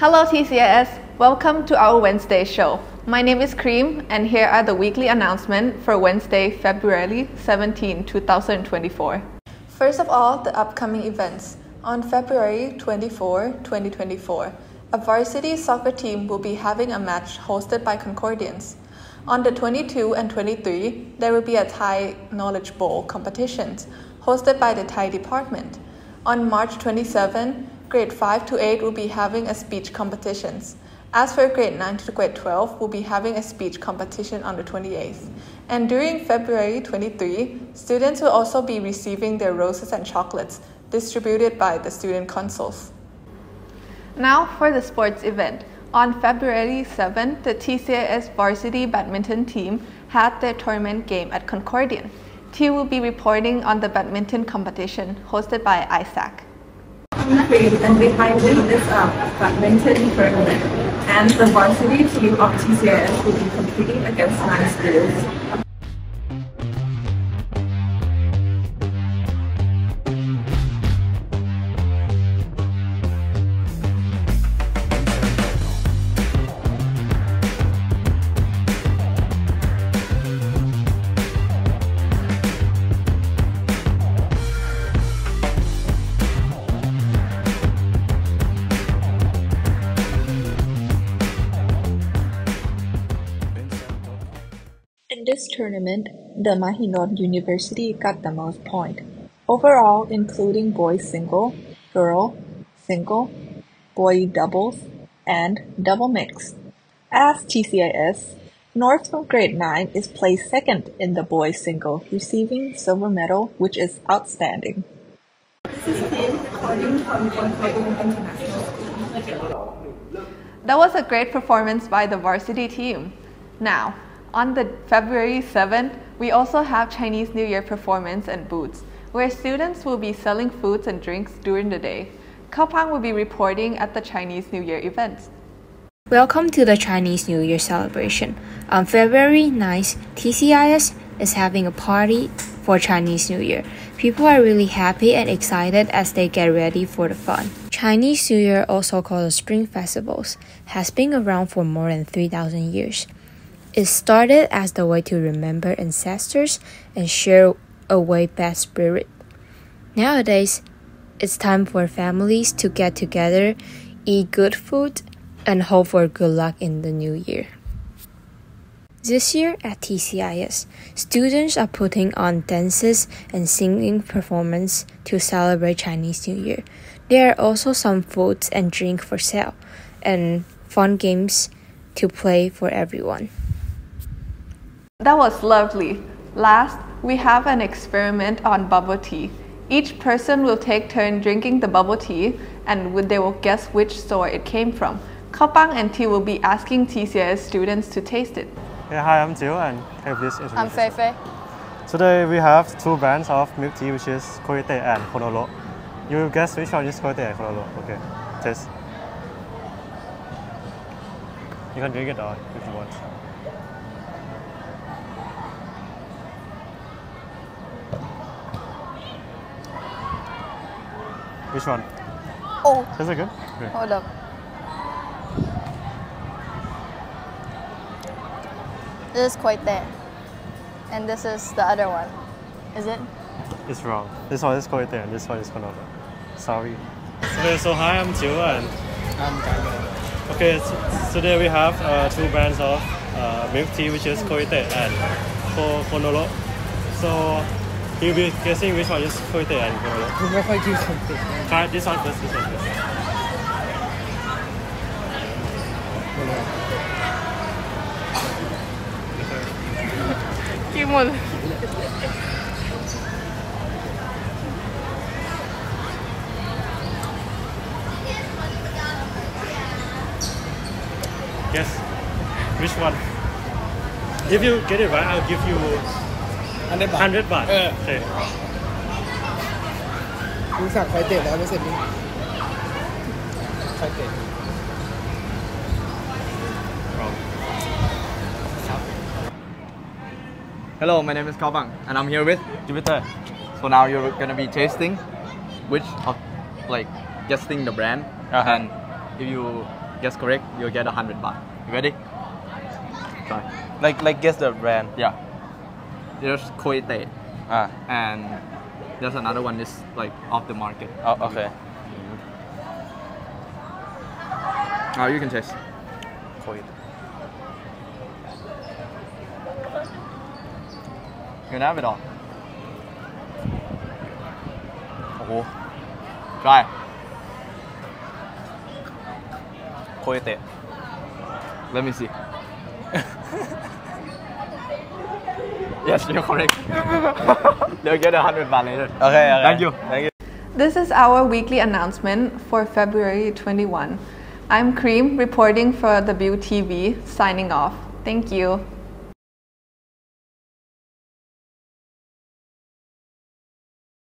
Hello TCIS, welcome to our Wednesday show. My name is Cream and here are the weekly announcements for Wednesday, February 17, 2024. First of all, the upcoming events. On February 24, 2024, a varsity soccer team will be having a match hosted by Concordians. On the 22 and 23, there will be a Thai Knowledge Bowl competitions hosted by the Thai department. On March 27, grade 5 to 8 will be having a speech competitions. As for grade 9 to grade 12, we'll be having a speech competition on the 28th. And during February 23, students will also be receiving their roses and chocolates distributed by the student consuls. Now for the sports event. On February 7, the TCIS varsity badminton team had their tournament game at Concordian. T will be reporting on the badminton competition hosted by ISAC. And behind this uh, badminton tournament. And the varsity team of TCIS will be competing against nine schools. In this tournament, the Mahidol University got the most points. Overall, including boys single, girl, single, boy doubles, and double mix. As TCIS, North from grade 9 is placed second in the boys single, receiving silver medal, which is outstanding. That was a great performance by the varsity team. Now, on the February 7th, we also have Chinese New Year performance and booths, where students will be selling foods and drinks during the day. Kaopang will be reporting at the Chinese New Year events. Welcome to the Chinese New Year celebration. On February 9th, TCIS is having a party for Chinese New Year. People are really happy and excited as they get ready for the fun. Chinese New Year, also called the Spring Festivals, has been around for more than 3,000 years. It started as the way to remember ancestors and share away bad spirit. Nowadays, it's time for families to get together, eat good food, and hope for good luck in the new year. This year at TCIS, students are putting on dances and singing performance to celebrate Chinese New Year. There are also some foods and drink for sale and fun games to play for everyone. That was lovely. Last, we have an experiment on bubble tea. Each person will take turn drinking the bubble tea and they will guess which store it came from. Kaopang and T will be asking TCS students to taste it. Yeah, hi, I'm Jill and have this I'm Fei Fei. Today we have two brands of milk tea which is KOI Thé and Honolo. You will guess which one is KOI Thé and Honolo. Okay, taste. You can drink it all if you want. Which one? Oh, Is it good? Okay. hold up. This is quite there. And this is the other one. Is it? It's wrong. This one is KOI Thé and this one is Honolo. Sorry. Okay, so hi, I'm Jill and I'm Kaime. Okay, so today we have uh, two brands of uh, milk tea, which is KOI Thé and Ho- Honolo. So you will be guessing which one. Just put it and go. We'll find you something. Try this one first. This one first. Game on. Guess which one. If you get it right, I'll give you 100 บาท hundred my name is Kaopang and I'm here with Jupiter. So now you're gonna be tasting which of like guessing the brand. Uh-huh. and if you guess correct you'll get a hundred baht. You ready? Try Like like guess the brand. yeah there's KOI Thé, ah. and there's another one that's like off the market. Oh, okay. Mm. Oh, you can taste. KOI Thé. You can have it all. Oh. Try. KOI Thé. Let me see. Yes, you're correct. They'll get a hundred baht later. Okay, okay. Thank you. Thank you. This is our weekly announcement for February 21. I'm Cream reporting for the View TV, signing off. Thank you.